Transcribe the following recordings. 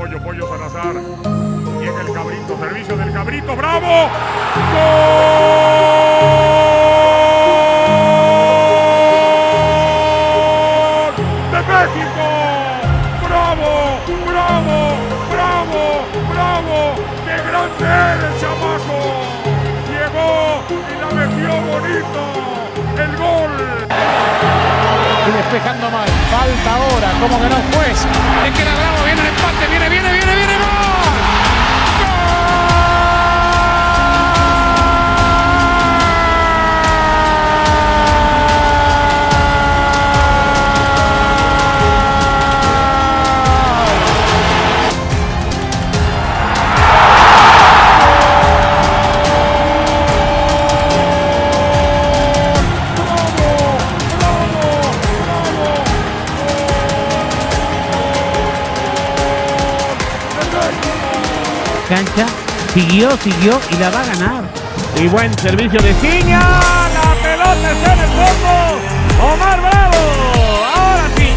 Pollo, Pollo Salazar. Llega el cabrito, servicio del cabrito, ¡bravo! ¡Gol! ¡De México! ¡Bravo! ¡Bravo! ¡Bravo! ¡Bravo! ¡Qué grande eres, chamaco! Llegó y la metió bonito. El gol. Despejando mal. Falta ahora. Como que no juez. Es que era bravo. Viene el empate. Viene, viene, viene, cancha, siguió, siguió y la va a ganar. Y buen servicio de Ciña. La pelota está en el fondo. Omar Bravo. Ahora sí.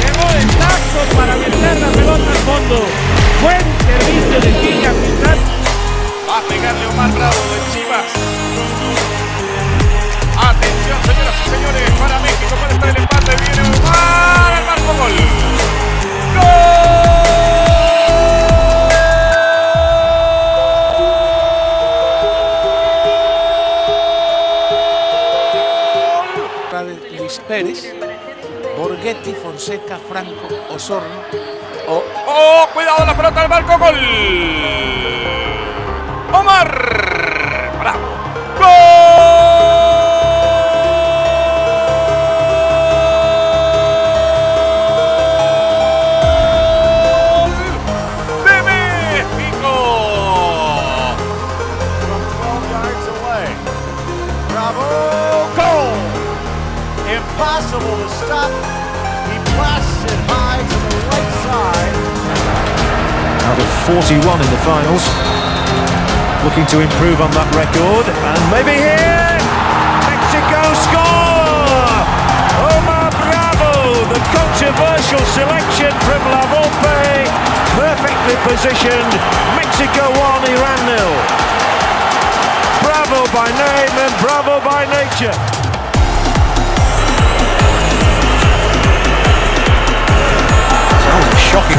Llegó el tacto para meter la pelota al fondo. Buen servicio de Ciña. Va a pegarle Omar Bravo de Chivas. Atención, señoras y señores, para México, para estar el empate. Viene Omar de Luis Pérez, Borghetti, Fonseca, Franco, Osorno. O ¡Oh! Cuidado la pelota al marco gol. Stop. He blasts it high to the right side. out of 41 in the finals. Looking to improve on that record, and maybe here, Mexico score! Omar Bravo, the controversial selection from La Volpe, perfectly positioned. Mexico 1, Iran nil. Bravo by name and bravo by nature.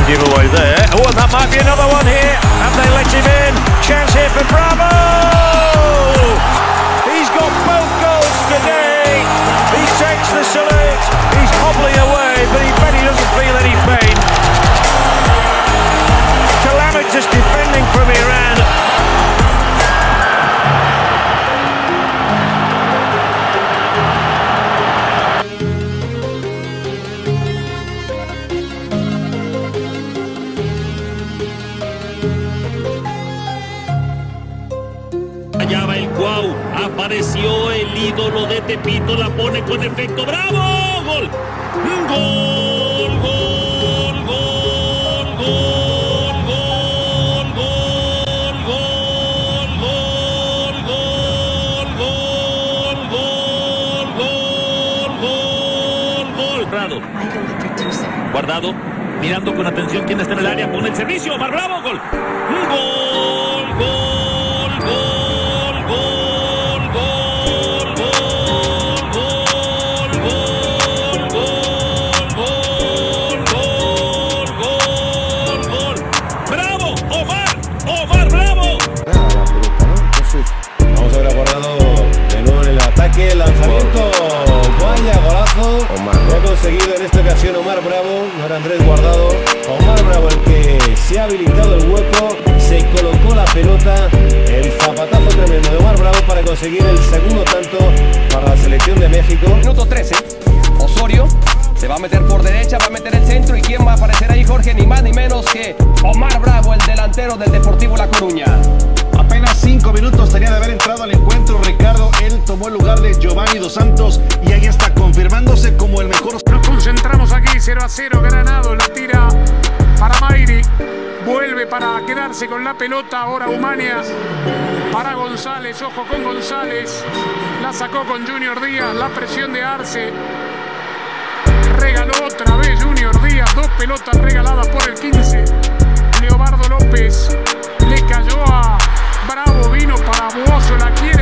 Giveaway there. Oh, and that might be another one here. Have they let him in? Chance here for Bravo! He's got both goals today. He takes the salute. Apareció el ídolo de Tepito. La pone con efecto. ¡Bravo! ¡Gol! ¡Gol! ¡Gol! ¡Gol! ¡Gol! ¡Gol! ¡Gol! ¡Gol! ¡Gol! ¡Gol! ¡Gol! ¡Gol! ¡Gol! ¡Gol! Guardado. Mirando con atención quién está en el área. Pone el servicio. Bravo. Gol. Gol. En esta ocasión Omar Bravo, no era Andrés Guardado, Omar Bravo el que se ha habilitado el hueco, se colocó la pelota, el zapatazo tremendo de Omar Bravo para conseguir el segundo tanto para la selección de México. Minuto 13. Osorio se va a meter por derecha, va a meter el centro. ¿Y quién va a aparecer ahí, Jorge? Ni más ni menos que Omar Bravo, el delantero del Deportivo La Coruña. Apenas cinco minutos tenía de haber entrado al encuentro Ricardo. Él tomó el lugar de Giovanni Dos Santos y 0 a 0, Granado la tira para Mairi. Vuelve para quedarse con la pelota. Ahora Humania para González. Ojo con González. La sacó con Junior Díaz. La presión de Arce. Regaló otra vez Junior Díaz. Dos pelotas regaladas por el 15. Leobardo López le cayó a Bravo. Vino para Buoso. La quiere.